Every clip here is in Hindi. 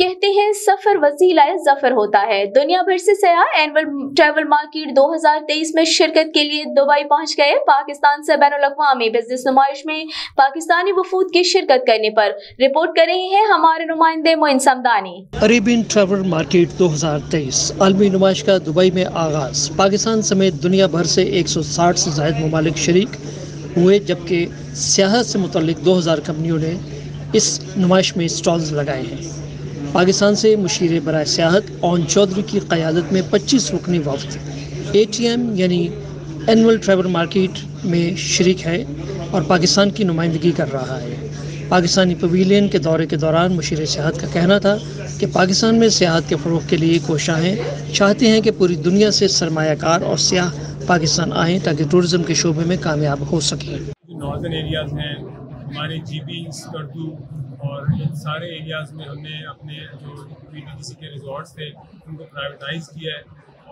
कहते हैं, सफ़र वसीला ज़फ़र होता है। दुनिया भर से सयाह एनुअल ट्रैवल मार्केट 2023 में शिरकत के लिए दुबई पहुँच गए। पाकिस्तान से बैन अवी बिज़नेस नुमाइश में पाकिस्तानी वफूद की शिरकत करने पर रिपोर्ट कर रहे हैं हमारे नुमाइंदे Moin Samdani. Arabian travel market 2023 आलमी नुमाइश का दुबई में आगाज़। पाकिस्तान समेत दुनिया भर से 160 से जायद ममालिक शरीक हुए, जबकि सियाहत से मुतलिक 2000 कंपनियों ने इस नुमाइश में स्टॉल्स लगाए हैं। पाकिस्तान से मुशीर बर सियाहत ओन चौधरी की क़्यादत में पच्चीस रुकनी वफद। ए टी एम यानी एनअल ट्रैवल मार्केट में शर्क है और पाकिस्तान की नुमाइंदगी कर रहा है। पाकिस्तानी पवीलियन के दौरे के दौरान मुशीर सियाहत का कहना था कि पाकिस्तान में सियाहत के फ़रोग के लिए कोशाएँ चाहते हैं कि पूरी दुनिया से सरमाकार और सियाह पाकिस्तान आएँ ताकि टूरिज़म के शोबे में कामयाब हो सकें। नॉर्दर्न एरियाज़ हैं। हमारे जी करतू और इन सारे एरियाज़ में हमने अपने जो पी के रिजॉर्ट्स थे, उनको प्राइवेटाइज किया है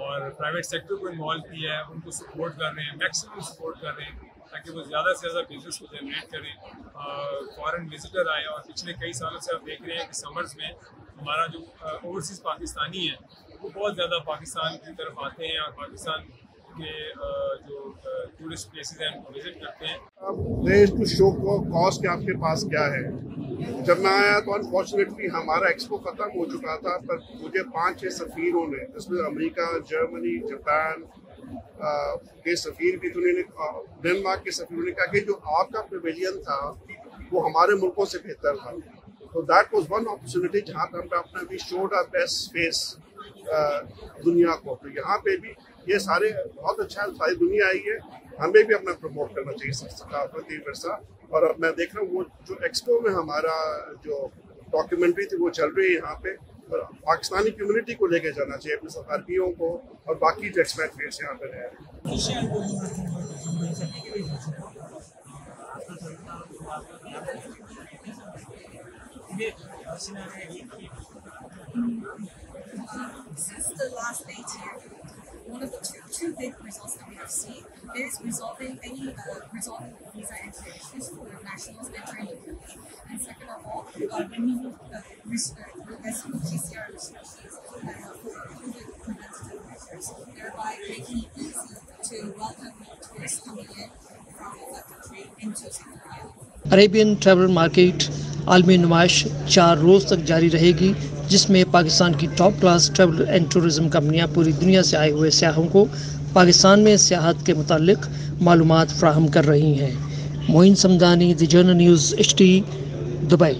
और प्राइवेट सेक्टर को इन्वॉल्व किया है, उनको सपोर्ट कर रहे हैं मैक्सिमम सपोर्ट कर रहे हैं, ताकि वो ज़्यादा से ज़्यादा बिज़नेस को जनरेट करें। फॉरेन विजिटर आए और पिछले कई सालों से आप देख रहे हैं कि समर्स में हमारा जो ओवरसीज़ पाकिस्तानी है, वो बहुत ज़्यादा पाकिस्तान की तरफ़ आते हैं और पाकिस्तान टूरिस्ट प्लेसेस हैं विज़िट करते हैं। शो को आपके पास क्या है? जब मैं आया तो अनफॉर्चुनेटली हमारा एक्सपो खत्म हो चुका था, पर मुझे पाँच छह सफ़ीरों ने, जिसमें अमेरिका जर्मनी जापान के सफ़ीर भी तो डेनमार्क के सफ़ीरों ने कहा कि जो आपका पेविलियन था, वो हमारे मुल्कों से बेहतर था। तो दैट वाज वन अपॉर्चुनिटी जहाँ पर हम अपना भी शोड आर बेस्ट फेस दुनिया को। तो यहाँ पे भी ये सारे बहुत अच्छा सारी दुनिया आई है। हमें भी अपना प्रमोट करना चाहिए सकाफती और मैं देख रहा हूँ वो जो एक्सपो में हमारा जो डॉक्यूमेंट्री थी वो चल रही है यहाँ पे। और पाकिस्तानी कम्युनिटी को लेके जाना चाहिए अपने सफारतियों को और बाकी जो एक्सपेट्रिएट्स यहाँ पे रहे Since the last eight years, big results that we have seen is resolving any uh, resolving visa entry issues for nationals entering the country. And second of all, uh, removing uh, restrictions, PCR restrictions uh, for COVID preventative measures, thereby making it easy to welcome tourists coming in from the country into Saudi Arabia. Arabian travel market आलमी नुमाइश चार रोज़ तक जारी रहेगी जिसमें पाकिस्तान की top class travel and tourism कंपनियाँ पूरी दुनिया से आए हुए सयाहों को पाकिस्तान में सियाहत के मतलब मालूम फ्राहम कर रही हैं। Moin Samdani, the news, H T, Dubai.